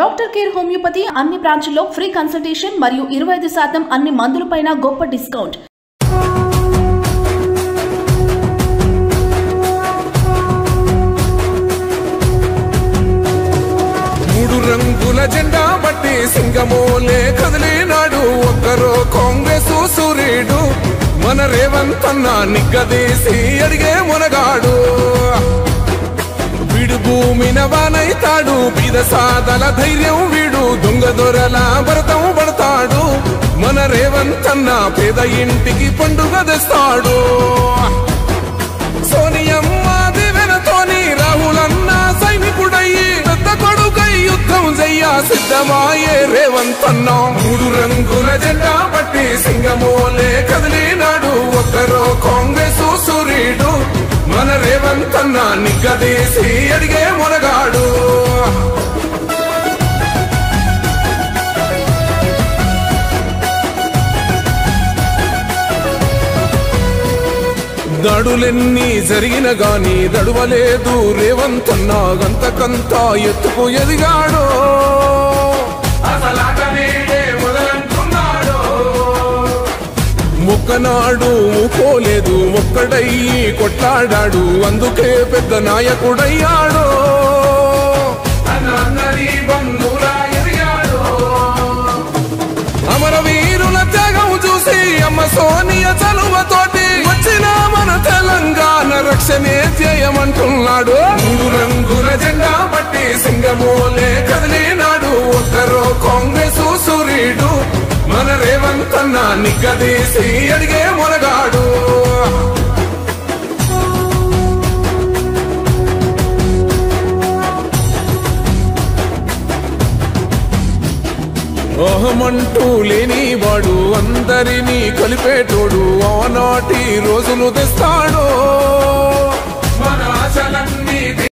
Doctor care homeopathy అన్ని బ్రాంచ్ల్లో free consultation మరియు ఇరవై ఐదు శాతం అన్ని మందులపైన గొప్ప డిస్కౌంట్. మూడు రంగుల జెండా బట్టి సింగమోలే కదిలినాడు. ఒక్కరో కాంగ్రెస్ సూర్యుడు మన రేవంత్ అన్న నిగ్గదీసి అడిగే మునగాడు. విడు భూమిన వానైతాడు. బీద సాదల ధైర్యం వీడు. దొంగ దొరల భరతం పడతాడు. మన రేవంతన్న పేద ఇంటికి పండుగ తెస్తాడు. సోనియమ్మ దివెనతోని రాహులన్న సైనికుడయ్యి పెద్ద కొడుకై యుద్ధం చెయ్య సిద్ధమాయే రేవంతన్న మూడు రంగుల జెండా పట్టి సింగమోలే కదిలినాడు. ఒక్కరో కాంగ్రెస్ సూర్యుడు మన రేవంతన్న అన్న నిగ్గదీసి అడిగే మునగాడు దడులెన్ని జరిగిన గాని దడువలేదు రేవంతన్నా గంతకంతా ఎత్తుకు ఎదిగాడో. ముక్కనాడు మొదలంటున్నాడు మొక్కనాడు ఒక్కడయ్యి కొట్లాడాడు అందుకే పెద్ద నాయకుడయ్యాడో. అమరవీరుల త్యాగం చూసి అమ్మ సోనియ చలువతోటి వచ్చినామా? మన తెలంగాణ మూడు రంగుల జెండా పట్టి సింగమోలే కదిలినాడు ఒక్కరో కాంగ్రెస్ సూర్యుడు మన రేవంత్ అన్న నిగ్గదీసి అడిగే మొనగాడు అహమంటూ లేని వాడు అందరినీ కలిపేటోడు. ఆనాటి రోజులు తెస్తాడో.